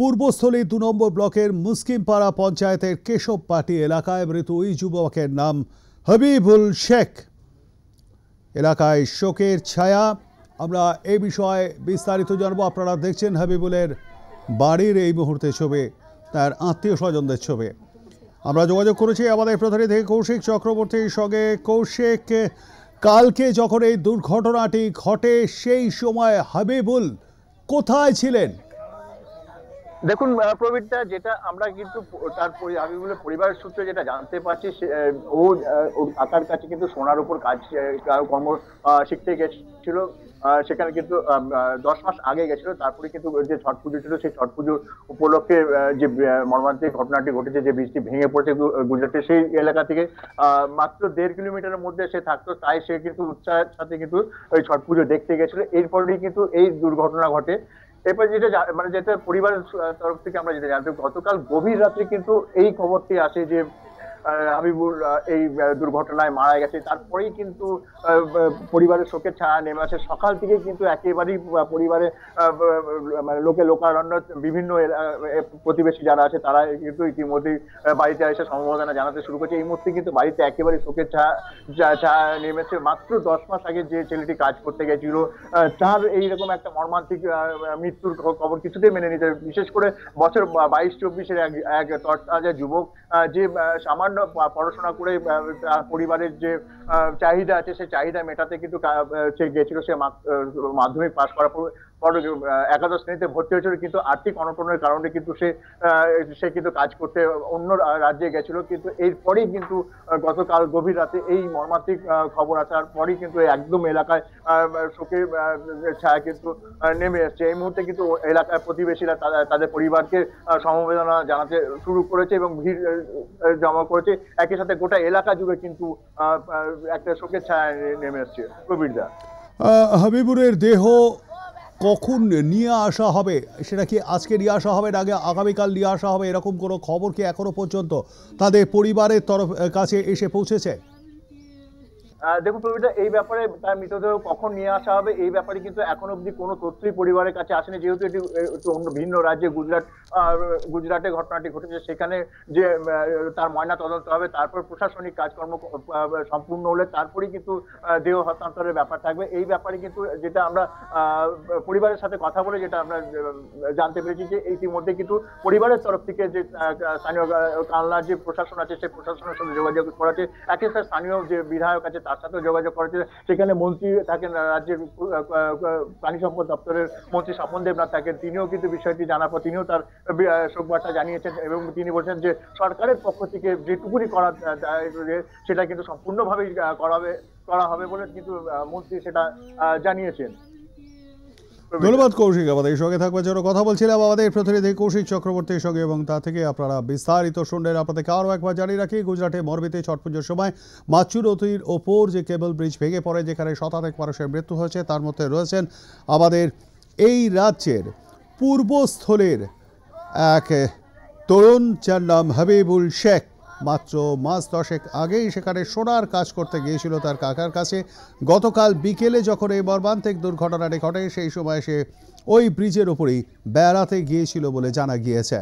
পূর্বস্থলী দু নম্বর ব্লকের মুসকিমপাড়া পঞ্চায়েতের কেশবপাটি এলাকায় মৃত ওই যুবকের নাম হবিবুল শেখ। এলাকায় শোকের ছায়া। আমরা এই বিষয়ে বিস্তারিত জানব। আপনারা দেখছেন হাবিবুলের বাড়ির এই মুহূর্তে ছবি, তার আত্মীয় স্বজনদের ছবি। আমরা যোগাযোগ করেছি আমাদের প্রতিনিধি কৌশিক চক্রবর্তীর সঙ্গে। কৌশিক, কালকে যখন এই দুর্ঘটনাটি ঘটে, সেই সময় হাবিবুল কোথায় ছিলেন? দেখুন প্রবীরদা যেটা আমরা কিন্তু তার পরি- হাবিবুলের পরিবারের সূত্রে যেটা জানতে পারছি ও কাকার কাছে কিন্তু সোনার উপর কাজ কর্ম শিখতে গেছিল সেখানে কিন্তু দশ মাস আগে গেছিল, তারপরে কিন্তু যে ছট পুজো ছিল, সেই ছট পুজো উপলক্ষে যে মর্মান্তিক ঘটনাটি ঘটেছে, যে বৃষ্টি ভেঙে পড়েছে গুজরাটের সেই এলাকা থেকে মাত্র দেড় কিলোমিটারের মধ্যে সে থাকতো, তাই সে কিন্তু উৎসাহের সাথে কিন্তু ওই ছট পুজো দেখতে গেছিল। এরপরেই কিন্তু এই দুর্ঘটনা ঘটে। এরপর যেটা মানে যেটা পরিবারের তরফ থেকে আমরা যেটা জানতে গতকাল গভীর রাত্রে কিন্তু এই খবরটি আসে যে হাবিবুর এই দুর্ঘটনায় মারা গেছে। তারপরেই কিন্তু পরিবারের শোকের ছায়া নেমে আসে। সকাল থেকে কিন্তু একেবারেই পরিবারে মানে লোকে লোকারণ্য বিভিন্ন প্রতিবেশী যারা আছে তারা কিন্তু ইতিমধ্যেই বাড়িতে এসে সমবেদনা জানাতে শুরু করেছে। এই মুহূর্তে কিন্তু বাড়িতে একেবারে শোকের ছায়া ছায়া- নেমেছে। মাত্র দশ মাস আগে যে ছেলেটি কাজ করতে গেছিল তার এইরকম একটা মর্মান্তিক মৃত্যুর খবর কিছুতেই মেনে নিতে বিশেষ করে বছর বাইশ চব্বিশের এক এক তরতাজা যুবক যে আহ, সামান্য পড়াশোনা করে পরিবারের যে চাহিদা আছে সেই চাহিদা মেটাতে কিন্তু সে গেছিল, সে মাধ্যমিক পাশ করার পর একাদশ শ্রেণীতে ভর্তি হয়েছিল, কিন্তু আর্থিক অনটনের কারণে কিন্তু সে সে কিন্তু কাজ করতে অন্য রাজ্যে গেছিল, কিন্তু এরপরেই কিন্তু গতকাল গভীর রাতে এই মর্মান্তিক খবর আসার পরই কিন্তু একদম এলাকায় শোকের ছায়া কিন্তু নেমে এসছে। এই মুহূর্তে কিন্তু এলাকার প্রতিবেশীরা তাদের- পরিবারকে সমবেদনা জানাতে শুরু করেছে এবং ভিড় জমা করেছে। একই সাথে গোটা এলাকা জুড়ে কিন্তু একটা শোকের ছায়া নেমে এসছে। প্রবীরদা। হাবিবুরের দেহ কখন নিয়ে আসা হবে? সেটা কি আজকে নিয়ে আসা হবে না আগে আগামীকাল নিয়ে আসা হবে? এরকম কোনো খবর কি এখনও পর্যন্ত তাদের পরিবারের তরফ কাছে এসে পৌঁছেছে? দেখুন প্রবীরদা, এই ব্যাপারে তার মৃতদেহ কখন নিয়ে আসা হবে, এই ব্যাপারে কিন্তু এখন অবধি কোনো তথ্যই পরিবারের কাছে আসেনি। যেহেতু এটি অন্য ভিন্ন রাজ্যে, গুজরাট গুজরাটে ঘটনাটি ঘটেছে, সেখানে যে তার ময়না তদন্ত হবে, তারপর প্রশাসনিক কাজকর্ম সম্পূর্ণ হলে তারপরেই কিন্তু দেহ হস্তান্তরের ব্যাপার থাকবে। এই ব্যাপারে কিন্তু যেটা আমরা পরিবারের সাথে কথা বলে যেটা আমরা জানতে পেরেছি যে ইতিমধ্যে কিন্তু পরিবারের তরফ থেকে যে স্থানীয় কালনার যে প্রশাসন আছে, সেই প্রশাসনের সাথে যোগাযোগ করাছে একই সাথে স্থানীয় যে বিধায়ক আছে তার সাথে যোগাযোগ করেছে সেখানে মন্ত্রী থাকেন, রাজ্যের প্রাণী সম্পদ দপ্তরের মন্ত্রী স্বপন দেবনাথ থাকেন। তিনিও কিন্তু বিষয়টি জানার পর তিনিও তার শোকবার্তা জানিয়েছেন এবং তিনি বলছেন যে, সরকারের পক্ষ থেকে যেটুকুনি করা সেটা কিন্তু সম্পূর্ণভাবেই করা হবে করা হবে বলে কিন্তু মন্ত্রী সেটা জানিয়েছেন। ধন্যবাদ কৌশিক, আমাদের সঙ্গে থাকবার জন্য কথা বলছিলাম আমাদের প্রতিনিধি কৌশিক চক্রবর্তীর সঙ্গে এবং তা থেকে আপনারা বিস্তারিত শুনলেন। আপনাদেরকে আরও একবার জানিয়ে রাখি, গুজরাটে মরবিতে ছট পুজোর সময় মাচু নদীর ওপর যে কেবল ব্রিজ ভেঙে পড়ে, যেখানে শতাধিক মানুষের মৃত্যু হয়েছে, তার মধ্যে রয়েছেন আমাদের এই রাজ্যের পূর্বস্থলের এক তরুণ, যার নাম হাবিবুল শেখ। মাত্র মাস দশেক আগেই সেখানে সোনার কাজ করতে গিয়েছিল তার কাকার কাছে। গতকাল বিকেলে যখন এই মর্মান্তিক দুর্ঘটনাটি ঘটে, সেই সময় সে ওই ব্রিজের ওপরেই বেড়াতে গিয়েছিল বলে জানা গিয়েছে।